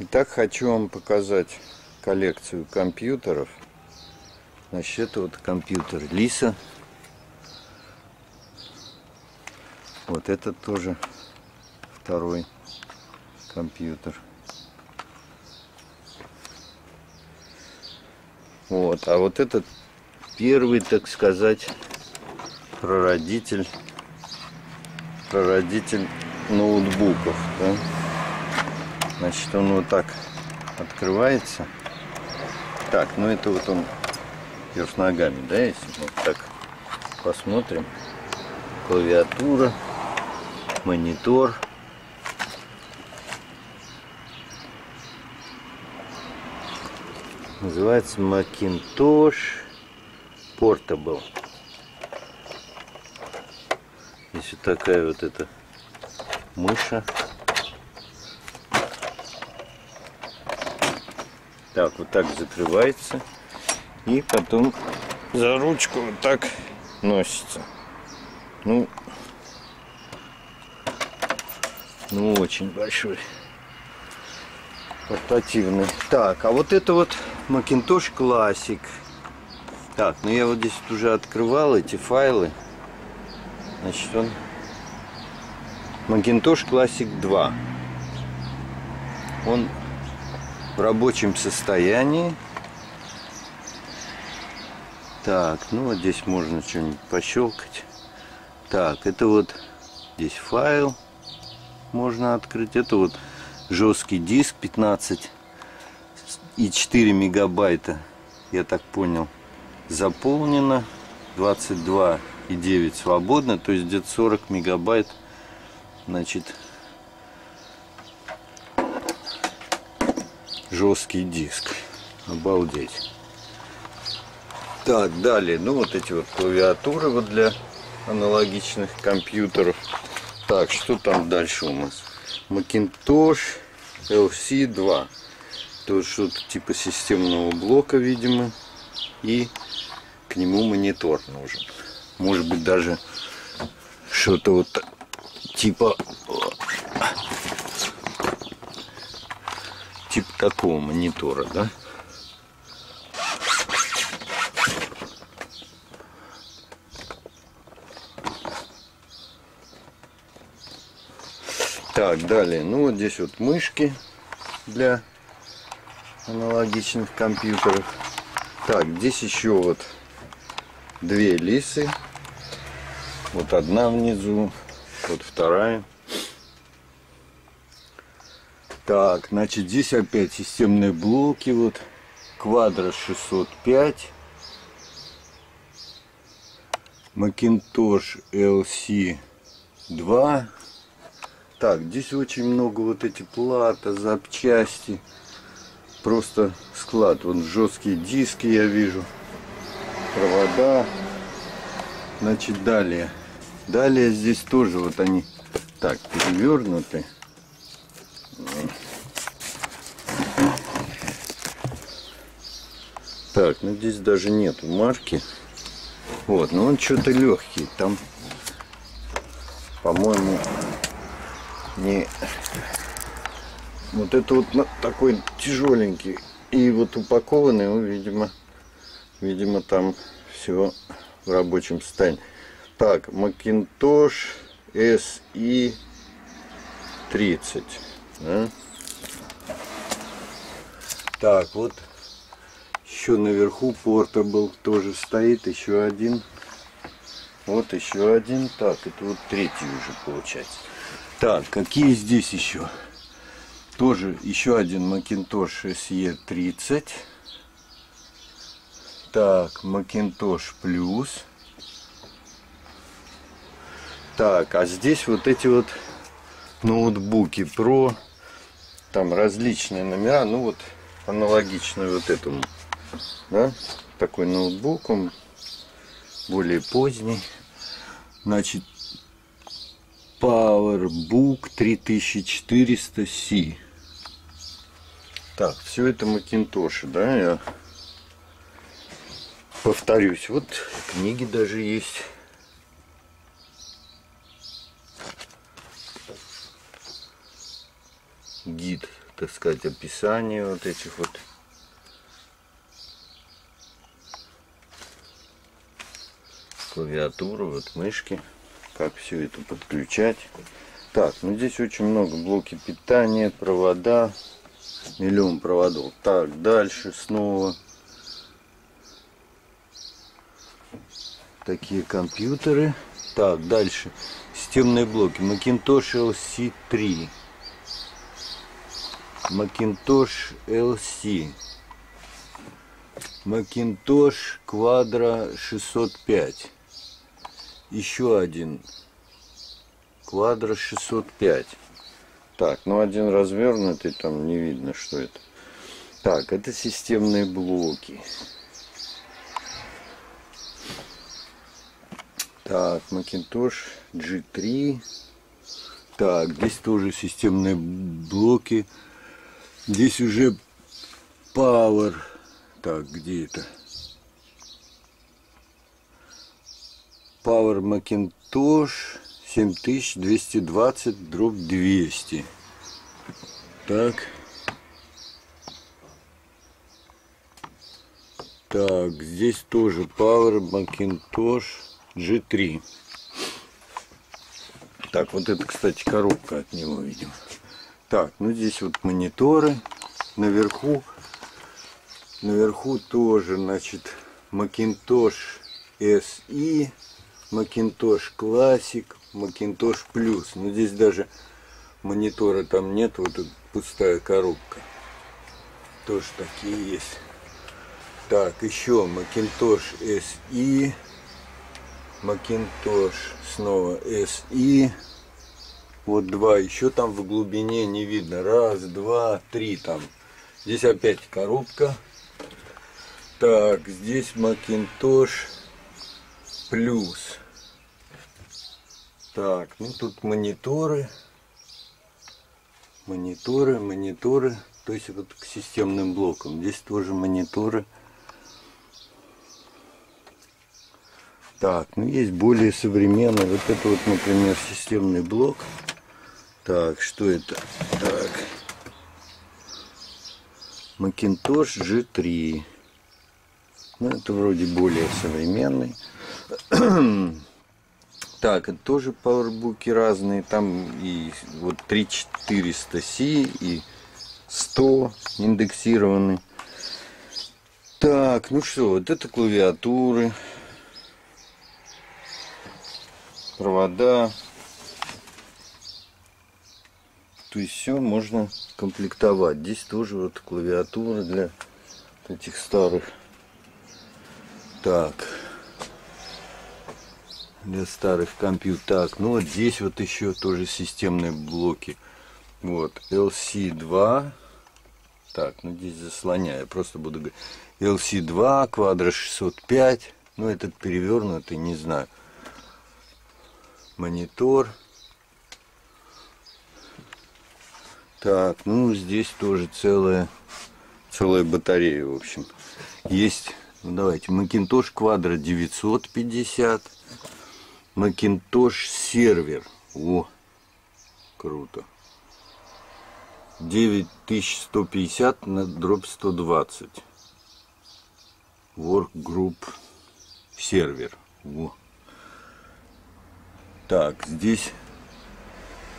Итак, хочу вам показать коллекцию компьютеров. Значит, это вот компьютер Лиса. Вот это тоже второй компьютер. Вот, а вот этот первый, так сказать, прародитель, прародитель ноутбуков, да? Значит, он вот так открывается. Так, ну это вот он вверх ногами, да, если вот так посмотрим. Клавиатура, монитор. Называется Macintosh Portable. Вот такая вот эта мыша. Так, вот так закрывается. И потом за ручку вот так носится. Ну, ну очень большой. Портативный. Так, а вот это вот Macintosh Classic. Так, ну я вот здесь вот уже открывал эти файлы. Значит, он Macintosh Classic 2. Он в рабочем состоянии. Так, ну вот здесь можно что-нибудь пощелкать. Так, это вот здесь файл можно открыть. Это вот жесткий диск 15 и 4 мегабайта, я так понял, заполнено. 22 и 9 свободно, то есть где-то 40 мегабайт, значит, жесткий диск. Обалдеть. Так, далее, ну вот эти вот клавиатуры вот для аналогичных компьютеров. Так, что там дальше у нас? Macintosh LC2. То что-то типа системного блока, видимо. И к нему монитор нужен. Может быть даже что-то вот типа типа такого монитора, да? Так, далее. Ну, вот здесь вот мышки для аналогичных компьютеров. Так, здесь еще вот две лисы. Вот одна внизу, вот вторая. Так, значит, здесь опять системные блоки. Вот Quadro 605. Macintosh LC2. Так, здесь очень много вот эти плата, запчасти. Просто склад. Вон жесткие диски я вижу. Провода. Значит, далее. Далее здесь тоже вот они так перевернуты. Так, ну здесь даже нету марки. Вот, но он что-то легкий. Там, по-моему, не вот это вот такой тяжеленький и вот упакованный он видимо видимо там все в рабочем состоянии так Macintosh SI 30 да? так вот еще наверху порта был тоже стоит еще один вот еще один так это вот третий уже получается так, какие здесь еще? Тоже еще один Macintosh SE30. Так, Macintosh Plus. Так, а здесь вот эти вот ноутбуки Pro. Там различные номера. Ну вот аналогичный вот этому. Да? Такой ноутбук, он более поздний. Значит, PowerBook 3400C. Так, все это Макинтоши, да, я повторюсь. Вот книги даже есть. Гид так сказать, описание вот этих вот клавиатуры, вот мышки, как все это подключать. Так, ну здесь очень много блоки питания, провода, миллион проводов. Так, дальше снова такие компьютеры. Так, дальше системные блоки. Macintosh LC3. Macintosh LC. Macintosh Quadro 605. Еще один Quadro 605. Так, ну один развернутый, там не видно, что это. Так, это системные блоки. Так, Macintosh G3. Так, здесь тоже системные блоки. Здесь уже Power. Так, где это? Power Macintosh 7220 дробь 200. Так. Так, здесь тоже Power Macintosh G3. Так, вот это, кстати, коробка от него, видимо. Так, ну здесь вот мониторы. Наверху, наверху тоже, значит, Macintosh SE, Macintosh Classic, Macintosh Plus. Но здесь даже монитора там нет, вот тут пустая коробка. Тоже такие есть. Так, еще Macintosh SE, Macintosh снова SE. Вот два, еще там в глубине не видно. Раз, два, три там. Здесь опять коробка. Так, здесь Macintosh плюс. Так, ну тут мониторы. Мониторы, мониторы. То есть вот к системным блокам. Здесь тоже мониторы. Так, ну есть более современный. Вот это вот, например, системный блок. Так, что это? Так. Macintosh G3. Ну, это вроде более современный. так, тоже пауэрбуки разные. Там и вот 3400C и 100 индексированы. Так, ну что, вот это клавиатуры провода. То есть все можно комплектовать. Здесь тоже вот клавиатура для этих старых. Так. Для старых компьютеров. Так, ну вот здесь вот еще тоже системные блоки. Вот, LC2. Так, ну здесь заслоняю, просто буду говорить. LC2, квадро 605. Ну, этот перевернутый, не знаю монитор. Так, ну здесь тоже целая, целая батарея, в общем. Есть, ну давайте, Macintosh Quadro 950, Macintosh сервер. О, круто. 9150 на дробь 120. Workgroup сервер. Во. Так, здесь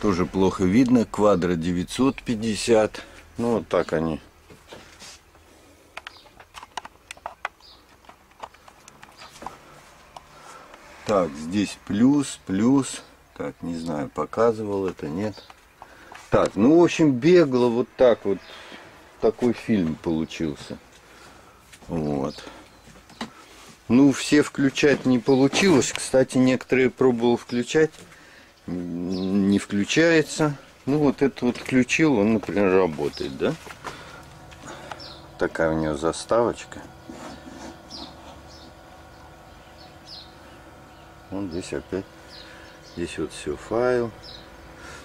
тоже плохо видно. Квадро 950. Ну, вот так они. Так, здесь плюс, плюс. Так, не знаю, показывал это, нет. Так, ну, в общем, бегло вот так вот. Такой фильм получился. Вот. Ну, все включать не получилось. Кстати, некоторые пробовал включать. Не включается. Ну, вот это вот включил, он, например, работает, да? Такая у него заставочка. Вот здесь опять. Здесь вот все файл.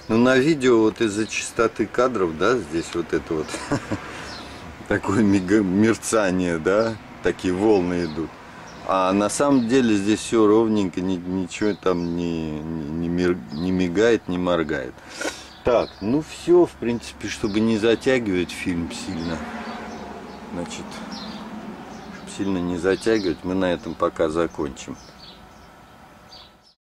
Ну, на видео вот из-за частоты кадров, да, здесь вот это вот такое мерцание, да, такие волны идут. А на самом деле здесь все ровненько, ни, ничего там не, не, не мигает, не моргает. Так, ну все, в принципе, чтобы не затягивать фильм сильно. Значит, чтобы сильно не затягивать, мы на этом пока закончим.